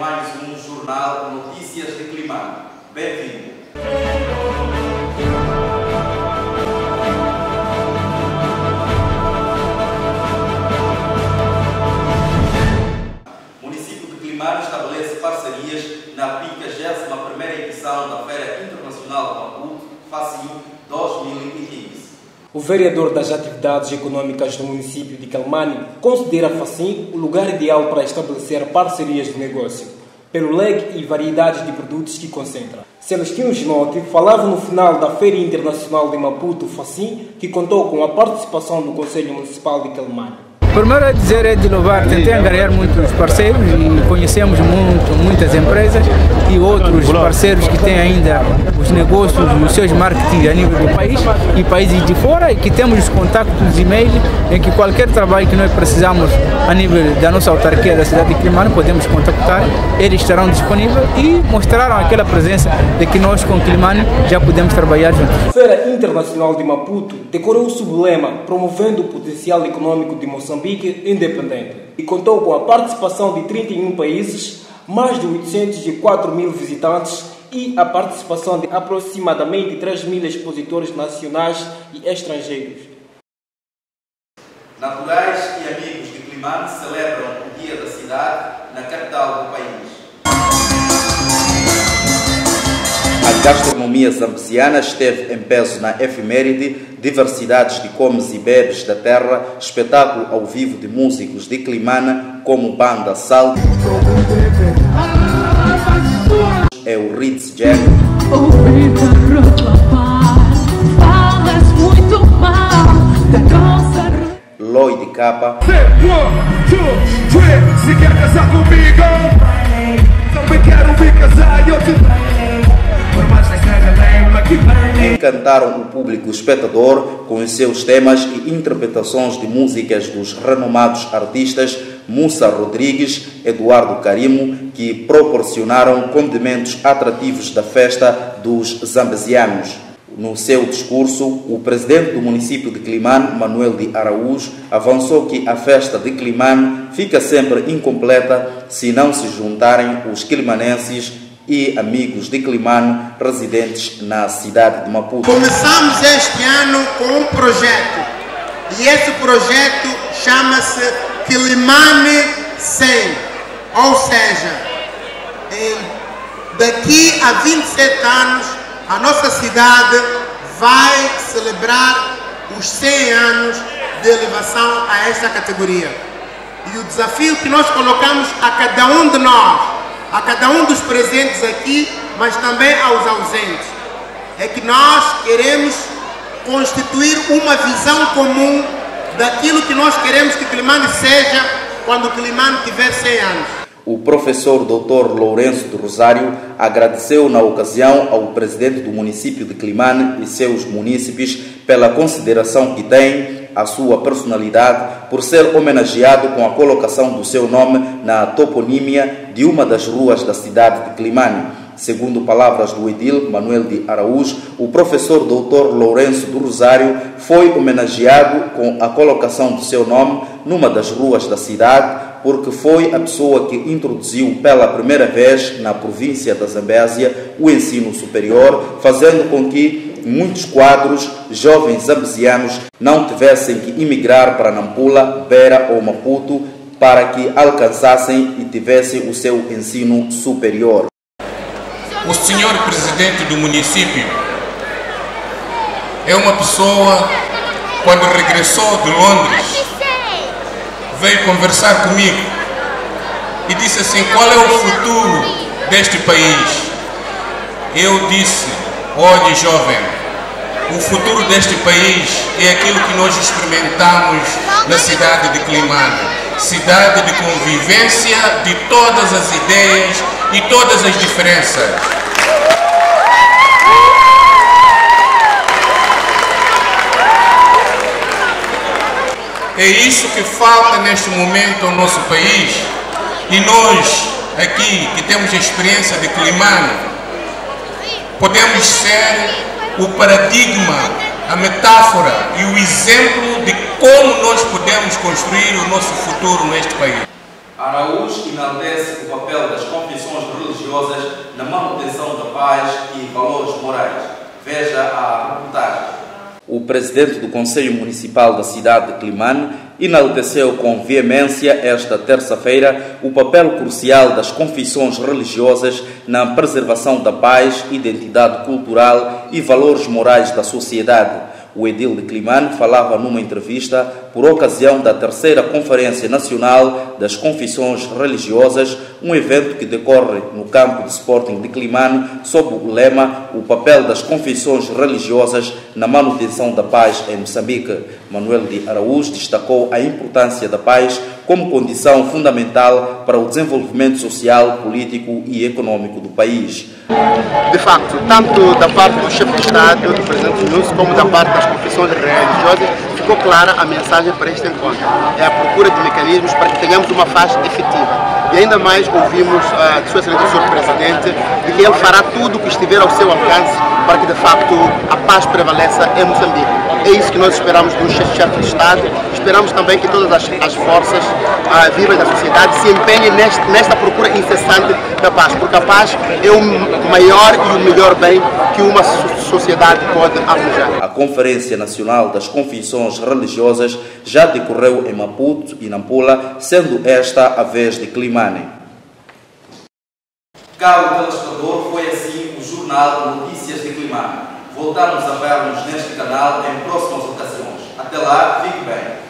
mais um jornal Notícias de Climano. Bem-vindo. O município de Climano estabelece parcerias na 51ª edição da Feira Internacional de Maputo, FACIU 2015. O vereador das atividades econômicas do município de Calmani considera Facim o lugar ideal para estabelecer parcerias de negócio, pelo leque e variedade de produtos que concentra. Celestino Ginotti falava no final da Feira Internacional de Maputo Facim, que contou com a participação do Conselho Municipal de Calmani. Primeiro a dizer é de louvar, tentei angariar muitos parceiros e conhecemos muito, muitas empresas e outros parceiros que têm ainda os negócios, os seus marketing a nível do país e países de fora e que temos os contactos e-mail em que qualquer trabalho que nós precisamos a nível da nossa autarquia da cidade de Climano podemos contactar, eles estarão disponíveis e mostraram aquela presença de que nós com Climano já podemos trabalhar juntos. A Feira Internacional de Maputo decorou o sublema promovendo o potencial econômico de Moçambique independente e contou com a participação de 31 países, mais de 804 mil visitantes e a participação de aproximadamente 3 mil expositores nacionais e estrangeiros. Naturais e amigos de Climane celebram o Dia da Cidade na capital do país. A gastronomia zambesiana esteve em peso na efeméride Diversidades de Comes e Bebes da Terra, espetáculo ao vivo de músicos de Climana, como Banda Sal, é o Ritz Jack, Lloyd Capa, Se quer casar comigo, quero me casar. Eu te encantaram o público espectador com os seus temas e interpretações de músicas dos renomados artistas Mussa Rodrigues, Eduardo Carimo, que proporcionaram condimentos atrativos da festa dos zambesianos. No seu discurso, o presidente do município de Climane, Manuel de Araújo, avançou que a festa de Climane fica sempre incompleta se não se juntarem os climanenses e amigos de Climane residentes na cidade de Maputo. Começamos este ano com um projeto e esse projeto chama-se Quilimane 100, ou seja, daqui a 27 anos a nossa cidade vai celebrar os 100 anos de elevação a esta categoria. E o desafio que nós colocamos a cada um de nós, a cada um dos presentes aqui, mas também aos ausentes, é que nós queremos constituir uma visão comum daquilo que nós queremos que Climane seja quando Climane tiver 100 anos. O professor Dr. Lourenço do Rosário agradeceu na ocasião ao presidente do município de Climane e seus munícipes pela consideração que tem a sua personalidade por ser homenageado com a colocação do seu nome na toponímia de uma das ruas da cidade de Climane. Segundo palavras do edil Manuel de Araújo, o professor Dr. Lourenço do Rosário foi homenageado com a colocação do seu nome numa das ruas da cidade porque foi a pessoa que introduziu pela primeira vez na província da Zambésia o ensino superior, fazendo com que muitos quadros jovens zambesianos não tivessem que imigrar para Nampula, Beira ou Maputo para que alcançassem e tivessem o seu ensino superior. O senhor presidente do município é uma pessoa, quando regressou de Londres, veio conversar comigo e disse assim: qual é o futuro deste país? Eu disse: olhe, jovem, o futuro deste país é aquilo que nós experimentamos na cidade de Climane cidade de convivência de todas as ideias e todas as diferenças. É isso que falta neste momento ao nosso país. E nós, aqui, que temos a experiência de Climane, podemos ser o paradigma, a metáfora e o exemplo de como nós podemos construir o nosso futuro neste país. Araújo enaltece o papel das confissões religiosas na manutenção da paz e valores morais. Veja a reportagem. O presidente do Conselho Municipal da cidade de Climane enalteceu com veemência esta terça-feira o papel crucial das confissões religiosas na preservação da paz, identidade cultural e valores morais da sociedade. O edil de Climane falava numa entrevista por ocasião da terceira Conferência Nacional das Confissões Religiosas, um evento que decorre no campo de Sporting de Climane sob o lema O papel das confissões religiosas na manutenção da paz em Moçambique. Manuel de Araújo destacou a importância da paz como condição fundamental para o desenvolvimento social, político e econômico do país. De facto, tanto da parte do chefe de Estado, do presidente Nunes, como da parte das confissões religiosas, ficou clara a mensagem para este encontro. É a procura de mecanismos para que tenhamos uma fase efetiva. E ainda mais ouvimos uh, Sua Excelência o. Presidente de que ele fará tudo o que estiver ao seu alcance para que de facto a paz prevaleça em Moçambique. É isso que nós esperamos do chefe de Estado. Esperamos também que todas as, as forças uh, vivas da sociedade se empenhem neste, nesta procura incessante da paz, porque a paz é o maior e o melhor bem que uma sociedade pode arranjar. A Conferência Nacional das Confissões Religiosas já decorreu em Maputo e Nampula, sendo esta a vez de Mani. Caro telespectador, foi assim o Jornal Notícias de Climar. Voltamos a ver-nos neste canal em próximas ocasiões. Até lá, fique bem.